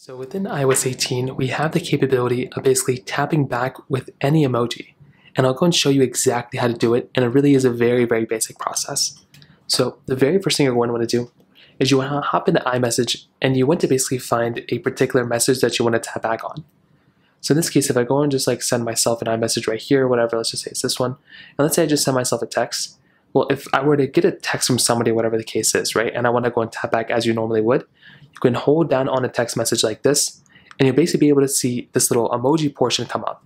So within iOS 18, we have the capability of basically tapping back with any emoji. And I'll go and show you exactly how to do it, and it really is a very, very basic process. So the very first thing you're going to want to do is you want to hop into iMessage, and you want to basically find a particular message that you want to tap back on. So in this case, if I go and just like send myself an iMessage right here, whatever, let's just say it's this one, and let's say I just send myself a text, well, if I were to get a text from somebody, whatever the case is, right, and I want to go and tap back as you normally would, you can hold down on a text message like this, and you'll basically be able to see this little emoji portion come up.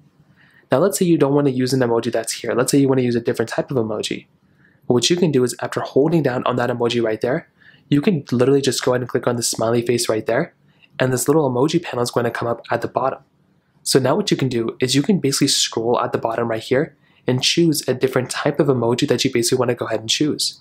Now, let's say you don't want to use an emoji that's here. Let's say you want to use a different type of emoji. What you can do is after holding down on that emoji right there, you can literally just go ahead and click on the smiley face right there, and this little emoji panel is going to come up at the bottom. So now what you can do is you can basically scroll at the bottom right here and choose a different type of emoji that you basically want to go ahead and choose.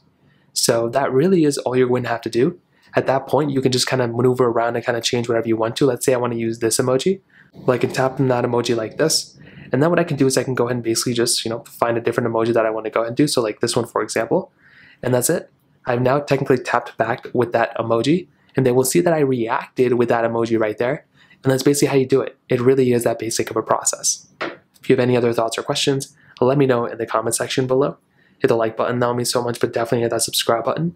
So that really is all you're going to have to do. At that point, you can just kind of maneuver around and kind of change whatever you want to. Let's say I want to use this emoji. Well, I can tap on that emoji like this. And then what I can do is I can go ahead and basically just, you know, find a different emoji that I want to go ahead and do. So like this one, for example. And that's it. I've now technically tapped back with that emoji. And then we'll see that I reacted with that emoji right there. And that's basically how you do it. It really is that basic of a process. If you have any other thoughts or questions, let me know in the comment section below. Hit the like button, that would mean so much, but definitely hit that subscribe button.